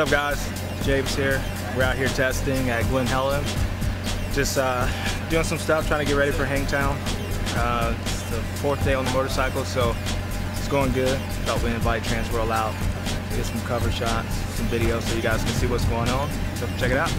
up guys? James here. We're out here testing at Glen Helen. Just uh, doing some stuff, trying to get ready for Hangtown. Uh, it's the fourth day on the motorcycle, so it's going good. Thought we'd invite Transworld out, get some cover shots, some videos so you guys can see what's going on. So check it out.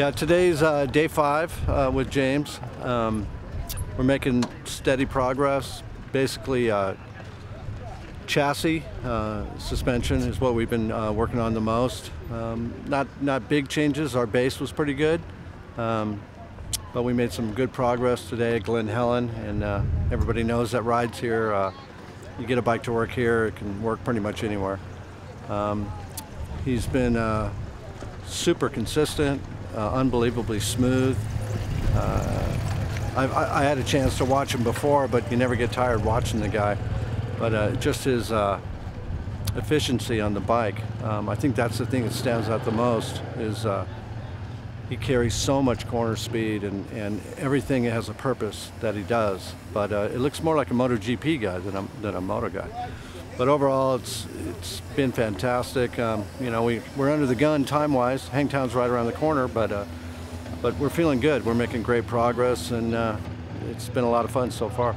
Yeah, today's uh, day five uh, with James. Um, we're making steady progress. Basically, uh, chassis uh, suspension is what we've been uh, working on the most. Um, not not big changes. Our base was pretty good, um, but we made some good progress today at Glen Helen, and uh, everybody knows that rides here. you get a bike to work here, it can work pretty much anywhere. Um, he's been super consistent uh, unbelievably smooth. Uh, I, I, had a chance to watch him before, but you never get tired watching the guy. But uh, just his uh, efficiency on the bike, um, I think that's the thing that stands out the most. Is uh, he carries so much corner speed and, and everything has a purpose that he does. But uh, it looks more like a MotoGP guy than a, than a moto guy. But overall, it's it's been fantastic. Um, you know, we we're under the gun time-wise. Hangtown's right around the corner, but uh, but we're feeling good. We're making great progress, and uh, it's been a lot of fun so far.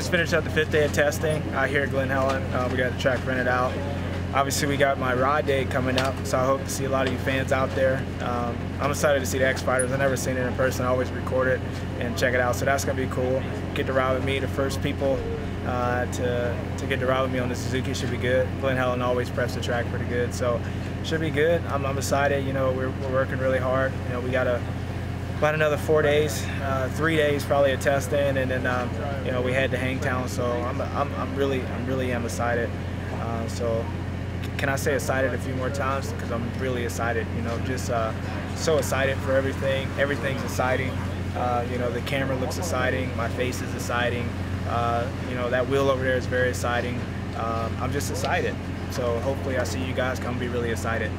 Just finished up the fifth day of testing out here at Glen Helen. Uh, we got the track rented out. Obviously, we got my rod day coming up, so I hope to see a lot of you fans out there. Um, I'm excited to see the X Fighters. I've never seen it in person. I always record it and check it out, so that's going to be cool. Get to ride with me, the first people uh, to, to get to ride with me on the Suzuki should be good. Glen Helen always preps the track pretty good, so should be good. I'm, I'm excited. You know, we're, we're working really hard. You know, we got a about another four days, uh, three days probably of testing, and then um, you know we had to Hangtown. So I'm, I'm, I'm really I'm really am excited. Uh, so can I say excited a few more times? Because I'm really excited. You know, just uh, so excited for everything. Everything's exciting. Uh, you know, the camera looks exciting. My face is exciting. Uh, you know, that wheel over there is very exciting. Um, I'm just excited. So hopefully I see you guys come be really excited.